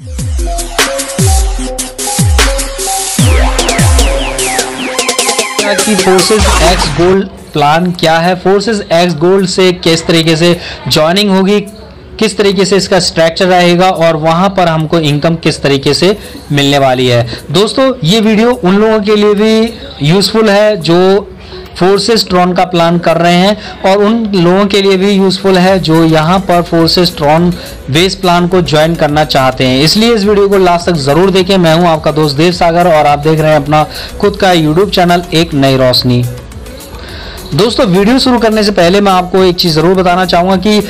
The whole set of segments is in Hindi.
कि फोर्सेस एक्स गोल्ड प्लान क्या है? फोर्सेस एक्स गोल्ड से किस तरीके से ज्वाइनिंग होगी? किस तरीके से इसका स्ट्रक्चर रहेगा? और वहाँ पर हमको इनकम किस तरीके से मिलने वाली है? दोस्तों, ये वीडियो उन लोगों के लिए भी यूज़फुल है जो फोर्सेस ट्रॉन का प्लान कर रहे हैं और उन लोगों के लिए भी यूज़फुल है जो यहाँ पर फोर्सेस ट्रॉन बेस प्लान को ज्वाइन करना चाहते हैं। इसलिए इस वीडियो को लास्ट तक ज़रूर देखें। मैं हूँ आपका दोस्त देव सागर और आप देख रहे हैं अपना खुद का यूट्यूब चैनल एक नई रोशनी। दोस्तों वीडियो शुरू करने से पहले मैं आपको एक चीज़ ज़रूर बताना चाहूँगा कि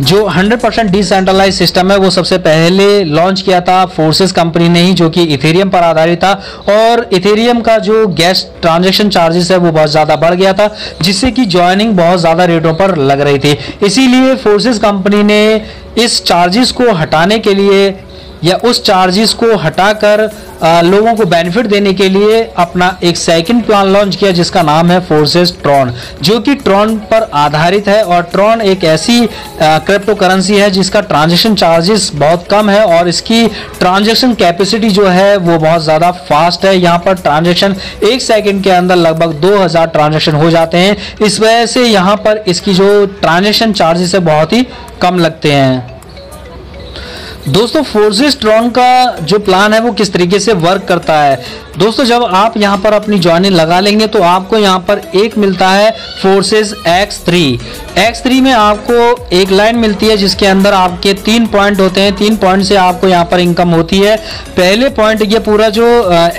जो 100% परसेंट डिसेंट्रलाइज सिस्टम है, वो सबसे पहले लॉन्च किया था फोर्सेस कंपनी ने ही, जो कि इथेरियम पर आधारित था। और इथेरियम का जो गैस ट्रांजेक्शन चार्जेस है, वो बहुत ज़्यादा बढ़ गया था, जिससे कि ज्वाइनिंग बहुत ज़्यादा रेटों पर लग रही थी। इसीलिए फोर्सेस कंपनी ने इस चार्जेस को हटाने के लिए या उस चार्जेस को हटाकर लोगों को बेनिफिट देने के लिए अपना एक सेकंड प्लान लॉन्च किया जिसका नाम है फोर्सेस ट्रॉन जो कि ट्रॉन पर आधारित है और ट्रॉन एक ऐसी क्रिप्टो करेंसी है जिसका ट्रांजेक्शन चार्जेस बहुत कम है और इसकी ट्रांजेक्शन कैपेसिटी जो है वो बहुत ज़्यादा फास्ट है। यहाँ पर ट्रांजेक्शन एक सेकेंड के अंदर लगभग 2000 ट्रांजेक्शन हो जाते हैं। इस वजह से यहाँ पर इसकी जो ट्रांजेक्शन चार्जेस है बहुत ही कम लगते हैं। दोस्तों फोर्सेस ट्रॉन का जो प्लान है, वो किस तरीके से वर्क करता है? दोस्तों, जब आप यहाँ पर अपनी ज्वाइनिंग लगा लेंगे तो आपको यहाँ पर एक मिलता है Forsage X three X three में आपको एक लाइन मिलती है, जिसके अंदर आपके तीन पॉइंट होते हैं। तीन पॉइंट से आपको यहाँ पर इनकम होती है। पहले पॉइंट ये पूरा जो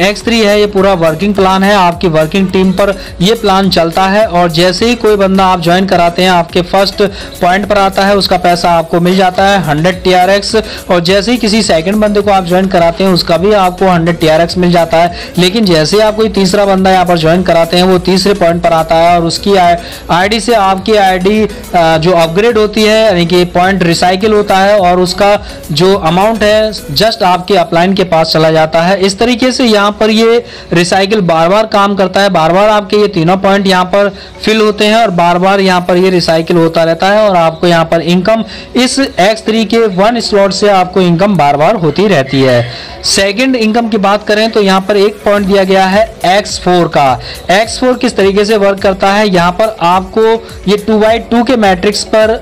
एक्स थ्री है, ये पूरा वर्किंग प्लान है। आपकी वर्किंग टीम पर ये प्लान चलता है। और जैसे ही कोई बंदा आप ज्वाइन कराते हैं, आपके फ़र्स्ट पॉइंट पर आता है, उसका पैसा आपको मिल जाता है। हंड्रेड टी और जैसे ही किसी सेकंड बंदे को आप ज्वाइन कराते हैं, उसका भी आपको हंड्रेड टी मिल जाता है। लेकिन जैसे ही आप कोई तीसरा बंदा यहाँ पर ज्वाइन कराते हैं, वो तीसरे पॉइंट पर आता है और उसकी आईडी से आपकी आईडी जो अपग्रेड होती है, यानी कि पॉइंट रिसाइकिल होता है और उसका जो अमाउंट है जस्ट आपके अपलाइन के पास चला जाता है। इस तरीके से यहाँ पर ये रिसाइकिल बार बार काम करता है। बार बार आपके ये तीनों पॉइंट यहाँ पर फिल होते हैं और बार बार यहाँ पर ये रिसाइकिल होता रहता है और आपको यहाँ पर इनकम इस एक्स थ्री के वन स्लॉट से आपको इनकम बार बार होती रहती है। सेकंड इनकम की बात करें तो यहाँ पर एक पॉइंट दिया गया है X4 का। X4 किस तरीके से वर्क करता है? यहाँ पर आपको ये टू बाई टू के मैट्रिक्स पर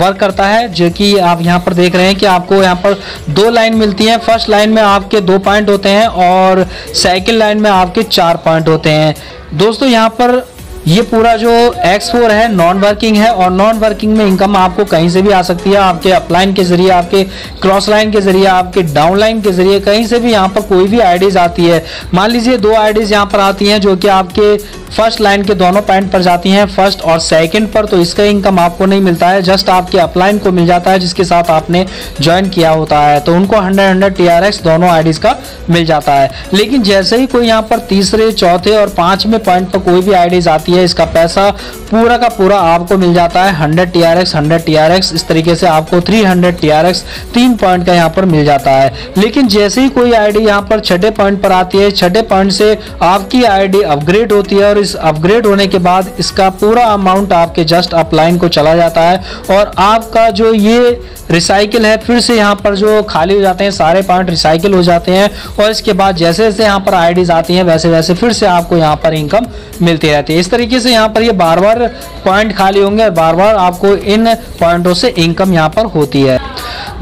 वर्क करता है, जो कि आप यहाँ पर देख रहे हैं कि आपको यहाँ पर दो लाइन मिलती है। फ़र्स्ट लाइन में आपके दो पॉइंट होते हैं और सेकेंड लाइन में आपके चार पॉइंट होते हैं। दोस्तों, यहाँ पर ये पूरा जो X4 है नॉन वर्किंग है और नॉन वर्किंग में इनकम आपको कहीं से भी आ सकती है, आपके अपलाइन के ज़रिए, आपके क्रॉस लाइन के ज़रिए, आपके डाउन लाइन के ज़रिए, कहीं से भी यहाँ पर कोई भी आईडीज आती है। मान लीजिए दो आईडीज यहाँ पर आती हैं जो कि आपके फ़र्स्ट लाइन के दोनों पॉइंट पर जाती हैं फ़र्स्ट और सेकंड पर तो इसका इनकम आपको नहीं मिलता है जस्ट आपके अपलाइन को मिल जाता है, जिसके साथ आपने ज्वाइन किया होता है। तो उनको हंड्रेड हंड्रेड टी दोनों आईडीज का मिल जाता है। लेकिन जैसे ही कोई यहाँ पर तीसरे, चौथे और पाँचवें पॉइंट पर कोई भी आईडीज आती है इसका पैसा पूरा का पूरा आपको मिल जाता है hundred T R X hundred T R X इस तरीके से आपको three hundred T R X तीन पॉइंट का यहाँ पर मिल जाता है। लेकिन जैसे ही कोई आईडी यहाँ पर छठे पॉइंट पर आती है, छठे पॉइंट से आपकी आईडी अपग्रेड होती है और इस अपग्रेड होने के बाद इसका पूरा अमाउंट आपके जस्ट अपलाइन को चला जाता है और आपका जो ये रिसाइकिल है, फिर से यहाँ पर जो खाली हो जाते हैं, सारे पॉइंट रिसाइकिल हो जाते हैं और इसके बाद जैसे जैसे यहाँ पर आईडीज आती हैं वैसे वैसे फिर से आपको यहाँ पर इनकम मिलती रहती है। इस तरीके से यहाँ पर ये बार बार पॉइंट खाली होंगे और बार बार आपको इन पॉइंटों से इनकम यहाँ पर होती है।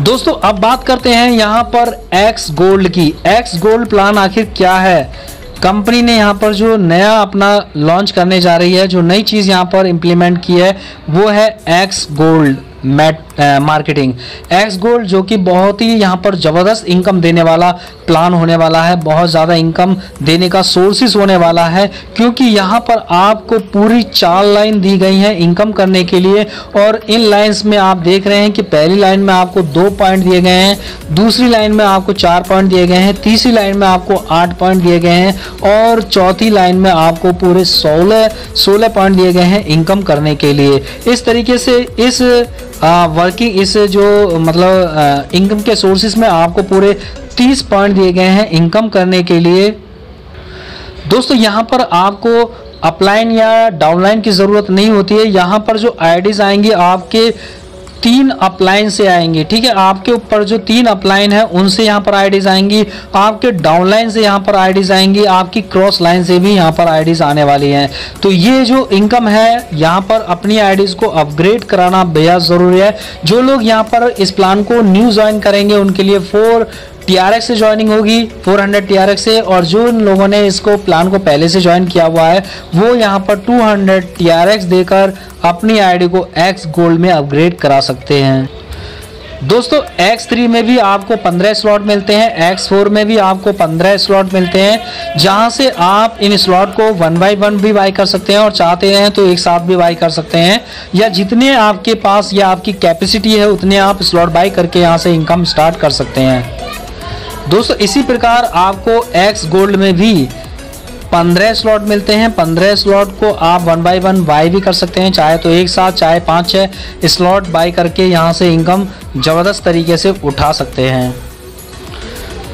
दोस्तों, अब बात करते हैं यहाँ पर एक्स गोल्ड की। एक्स गोल्ड प्लान आखिर क्या है? कंपनी ने यहाँ पर जो नया अपना लॉन्च करने जा रही है, जो नई चीज़ यहाँ पर इम्प्लीमेंट की है, वो है X gold mat marketing X gold जो कि बहुत ही यहाँ पर ज़बरदस्त इनकम देने वाला प्लान होने वाला है, बहुत ज़्यादा इनकम देने का सोर्सेस होने वाला है, क्योंकि यहाँ पर आपको पूरी चार लाइन दी गई है इनकम करने के लिए, और इन लाइंस में आप देख रहे हैं कि पहली लाइन में आपको दो पॉइंट दिए गए हैं, दूसरी लाइन में आपको चार पॉइंट दिए गए हैं, तीसरी लाइन में आपको आठ पॉइंट दिए गए हैं, और चौथी लाइन में आपको पूरे सोलह सोलह पॉइंट दिए गए हैं इनकम करने के लिए। इस तरीके से इस वर्किंग इस जो मतलब इनकम के सोर्सेज में आपको पूरे 30 पॉइंट दिए गए हैं इनकम करने के लिए। दोस्तों, यहाँ पर आपको अपलाइन या डाउनलाइन की ज़रूरत नहीं होती है। यहाँ पर जो आईडीज आएँगी, आपके तीन अपलाइन से आएँगी, ठीक है? आपके ऊपर जो तीन अपलाइन है, उनसे यहाँ पर आईडीज आएँगी, आपके डाउनलाइन से यहाँ पर आईडीज आएँगी, आपकी क्रॉस लाइन से भी यहाँ पर आईडीज आने वाली हैं। तो ये जो इनकम है, यहाँ पर अपनी आईडीज को अपग्रेड कराना बेहद ज़रूरी है। जो लोग यहाँ पर इस प्लान को न्यू ज्वाइन करेंगे, उनके लिए फोर टीआरएक्स से ज्वाइनिंग होगी 400 टीआरएक्स से, और जो इन लोगों ने इसको प्लान को पहले से ज्वाइन किया हुआ है, वो यहाँ पर 200 टीआरएक्स देकर अपनी आईडी को एक्स गोल्ड में अपग्रेड करा सकते हैं। दोस्तों X3 में भी आपको 15 स्लॉट मिलते हैं X4 में भी आपको 15 स्लॉट मिलते हैं, जहाँ से आप इन स्लॉट को वन बाई वन भी बाई कर सकते हैं और चाहते हैं तो एक साथ भी बाई कर सकते हैं, या जितने आपके पास या आपकी कैपेसिटी है, उतने आप स्लॉट बाई करके यहाँ से इनकम स्टार्ट कर सकते हैं। दोस्तों, इसी प्रकार आपको एक्स गोल्ड में भी पंद्रह स्लॉट मिलते हैं। पंद्रह स्लॉट को आप वन बाई वन बाई भी कर सकते हैं। चाहे तो एक साथ, चाहे पाँच छः स्लॉट बाई करके यहाँ से इनकम ज़बरदस्त तरीके से उठा सकते हैं।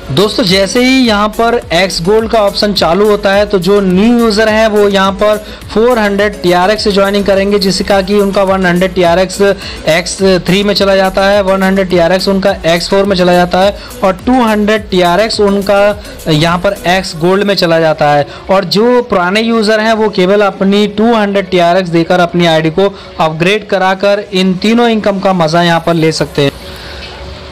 दोस्तों, जैसे ही यहाँ पर एक्स गोल्ड का ऑप्शन चालू होता है तो जो न्यू यूज़र हैं, वो यहाँ पर 400 TRX से ज्वाइनिंग करेंगे जिसका कि उनका 100 hundred T R X three में चला जाता है 100 TRX उनका एक्स फोर में चला जाता है, और 200 TRX उनका यहाँ पर एक्स गोल्ड में चला जाता है। और जो पुराने यूज़र हैं, वो केवल अपनी 200 TRX देकर अपनी आईडी को अपग्रेड कराकर इन तीनों इनकम का मज़ा यहाँ पर ले सकते हैं।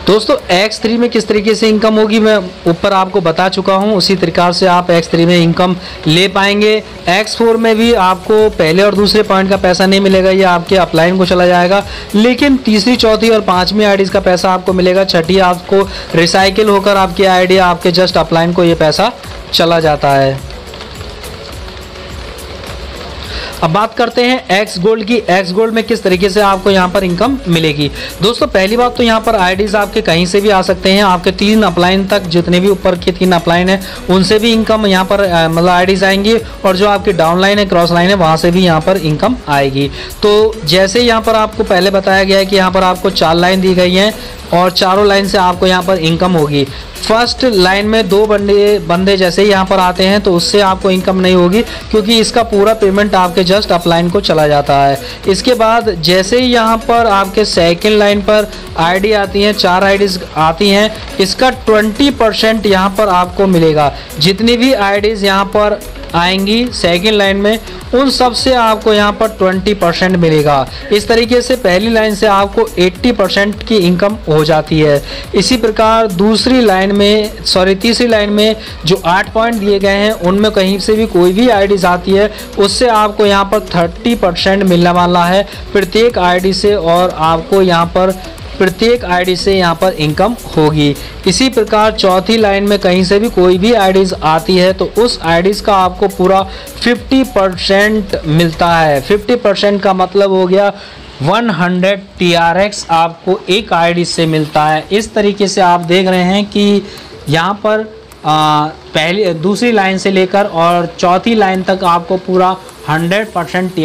दोस्तों X3 में किस तरीके से इनकम होगी मैं ऊपर आपको बता चुका हूँ। उसी तरीका से आप X3 में इनकम ले पाएँगे। X4 में भी आपको पहले और दूसरे पॉइंट का पैसा नहीं मिलेगा, ये आपके अपलाइन को चला जाएगा। लेकिन तीसरी, चौथी और पांचवी आईडीज का पैसा आपको मिलेगा। छठी, आपको रिसाइकिल होकर आपकी आईडी आपके जस्ट अपलाइन को ये पैसा चला जाता है। अब बात करते हैं एक्स गोल्ड की। एक्स गोल्ड में किस तरीके से आपको यहाँ पर इनकम मिलेगी? दोस्तों, पहली बात तो यहाँ पर आईडीज आपके कहीं से भी आ सकते हैं। आपके तीन अपलाइन तक जितने भी ऊपर के तीन अपलाइन है, उनसे भी इनकम यहाँ पर मतलब आईडीज आएँगी और जो आपकी डाउन लाइन है क्रॉस लाइन है, वहाँ से भी यहाँ पर इनकम आएगी। तो जैसे यहाँ पर आपको पहले बताया गया है कि यहाँ पर आपको चार लाइन दी गई है और चारों लाइन से आपको यहाँ पर इनकम होगी। फ़र्स्ट लाइन में दो बंदे बंदे जैसे ही यहाँ पर आते हैं तो उससे आपको इनकम नहीं होगी, क्योंकि इसका पूरा पेमेंट आपके जस्ट अपलाइन को चला जाता है। इसके बाद जैसे ही यहाँ पर आपके सेकेंड लाइन पर आईडी आती हैं, चार आईडीज आती हैं, इसका 20 परसेंट यहाँ पर आपको मिलेगा। जितनी भी आईडीज यहाँ पर आएँगी सेकेंड लाइन में। उन सबसे आपको यहाँ पर 20 परसेंट मिलेगा। इस तरीके से पहली लाइन से आपको 80 परसेंट की इनकम हो जाती है। इसी प्रकार दूसरी लाइन में सॉरी तीसरी लाइन में जो आठ पॉइंट दिए गए हैं, उनमें कहीं से भी कोई भी आई आती है, उससे आपको यहाँ पर 30 परसेंट मिलने वाला है। प्रत्येक आईडी से और आपको यहाँ पर प्रत्येक आईडी से यहाँ पर इनकम होगी। इसी प्रकार चौथी लाइन में कहीं से भी कोई भी आईडीज आती है तो उस आईडीज का आपको पूरा 50 परसेंट मिलता है। 50 परसेंट का मतलब हो गया 100 TRX आपको एक आईडी से मिलता है। इस तरीके से आप देख रहे हैं कि यहाँ पर आ, पहली दूसरी लाइन से लेकर और चौथी लाइन तक आपको पूरा 100 परसेंट टी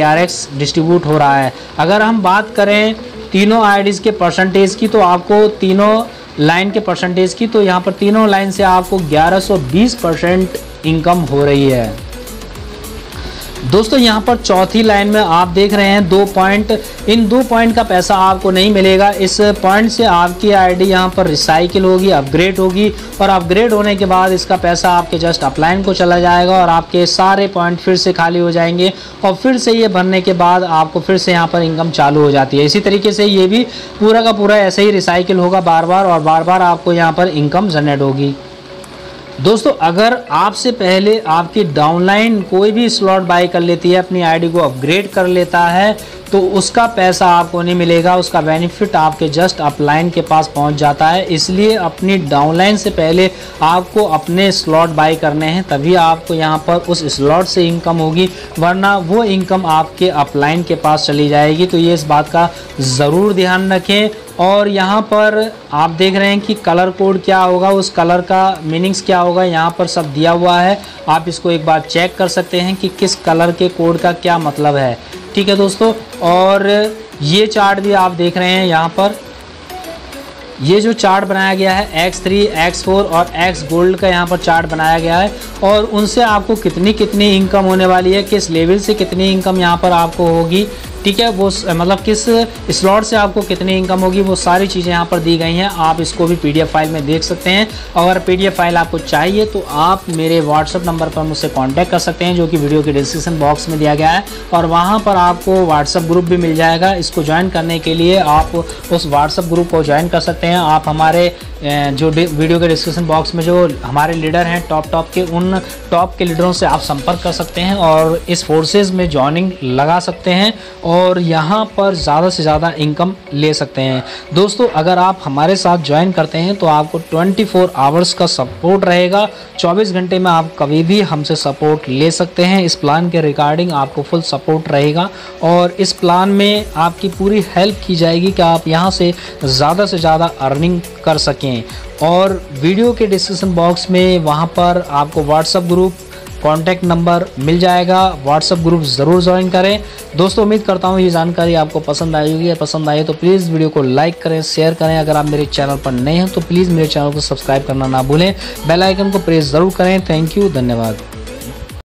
डिस्ट्रीब्यूट हो रहा है। अगर हम बात करें तीनों आईडीज के परसेंटेज की तो आपको तीनों लाइन के परसेंटेज की तो यहाँ पर तीनों लाइन से आपको 1120 परसेंट इनकम हो रही है। दोस्तों, यहाँ पर चौथी लाइन में आप देख रहे हैं, दो पॉइंट। इन दो पॉइंट का पैसा आपको नहीं मिलेगा। इस पॉइंट से आपकी आईडी यहाँ पर रिसाइकिल होगी अपग्रेड होगी और अपग्रेड होने के बाद इसका पैसा आपके जस्ट अपलाइन को चला जाएगा और आपके सारे पॉइंट फिर से खाली हो जाएँगे और फिर से ये भरने के बाद आपको फिर से यहाँ पर इनकम चालू हो जाती है। इसी तरीके से ये भी पूरा का पूरा ऐसे ही रिसाइकिल होगा बार बार और बार बार आपको यहाँ पर इनकम जनरेट होगी। दोस्तों, अगर आपसे पहले आपकी डाउनलाइन कोई भी स्लॉट बाय कर लेती है, अपनी आईडी को अपग्रेड कर लेता है तो उसका पैसा आपको नहीं मिलेगा, उसका बेनिफिट आपके जस्ट अपलाइन के पास पहुँच जाता है। इसलिए अपनी डाउनलाइन से पहले आपको अपने स्लॉट बाई करने हैं, तभी आपको यहाँ पर उस स्लॉट से इनकम होगी, वरना वो इनकम आपके अपलाइन के पास चली जाएगी। तो ये इस बात का ज़रूर ध्यान रखें। और यहाँ पर आप देख रहे हैं कि कलर कोड क्या होगा, उस कलर का मीनिंग्स क्या होगा, यहाँ पर सब दिया हुआ है। आप इसको एक बार चेक कर सकते हैं कि किस कलर के कोड का क्या मतलब है। ठीक है दोस्तों और ये चार्ट भी आप देख रहे हैं यहाँ पर। ये जो चार्ट बनाया गया है X3, X4 और X गोल्ड का यहाँ पर चार्ट बनाया गया है और उनसे आपको कितनी कितनी इनकम होने वाली है किस लेवल से कितनी इनकम यहाँ पर आपको होगी ठीक है, वो मतलब किस स्लॉट से आपको कितनी इनकम होगी, वो सारी चीज़ें यहाँ पर दी गई हैं। आप इसको भी पीडीएफ फ़ाइल में देख सकते हैं। अगर पीडीएफ फ़ाइल आपको चाहिए तो आप मेरे व्हाट्सअप नंबर पर मुझसे कॉन्टैक्ट कर सकते हैं, जो कि वीडियो के डिस्क्रिप्शन बॉक्स में दिया गया है। और वहाँ पर आपको व्हाट्सअप ग्रुप भी मिल जाएगा। इसको ज्वाइन करने के लिए आप उस व्हाट्सअप ग्रुप को ज्वाइन कर सकते हैं। आप हमारे जो वीडियो के डिस्क्रिप्शन बॉक्स में जो हमारे लीडर हैं टॉप टॉप के, उन टॉप के लीडरों से आप संपर्क कर सकते हैं और इस फोर्सेज में ज्वाइनिंग लगा सकते हैं। और यहाँ पर ज़्यादा से ज़्यादा इनकम ले सकते हैं। दोस्तों, अगर आप हमारे साथ ज्वाइन करते हैं तो आपको 24 फोर आवर्स का सपोर्ट रहेगा। 24 घंटे में आप कभी भी हमसे सपोर्ट ले सकते हैं। इस प्लान के रिगार्डिंग आपको फुल सपोर्ट रहेगा और इस प्लान में आपकी पूरी हेल्प की जाएगी कि आप यहाँ से ज़्यादा से ज़्यादा अर्निंग कर सकें। और वीडियो के डिस्क्रिप्सन बॉक्स में वहाँ पर आपको व्हाट्सअप ग्रुप कॉन्टैक्ट नंबर मिल जाएगा। व्हाट्सअप ग्रुप ज़रूर ज्वाइन करें। दोस्तों, उम्मीद करता हूँ ये जानकारी आपको पसंद आई होगी। पसंद आई तो प्लीज़ वीडियो को लाइक करें शेयर करें। अगर आप मेरे चैनल पर नए हैं तो प्लीज़ मेरे चैनल को सब्सक्राइब करना ना भूलें। बेलाइकन को प्रेस ज़रूर करें। थैंक यू धन्यवाद।